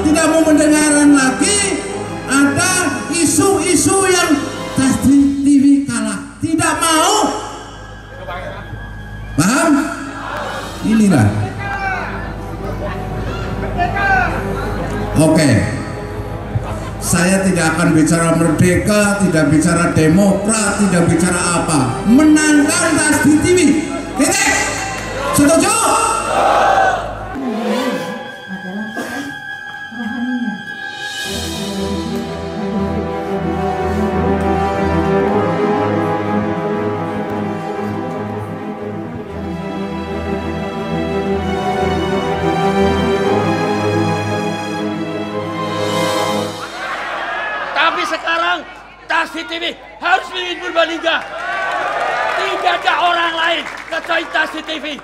Tidak mau mendengarkan lagi inilah. Oke. Saya tidak akan bicara merdeka tidak bicara demokrat tidak bicara apa. Menangkan Tasdi TV titik setuju. Tapi sekarang Tasfi TV harus milik Purbalingga. Tidak ada orang lain kecuali Tasfi TV.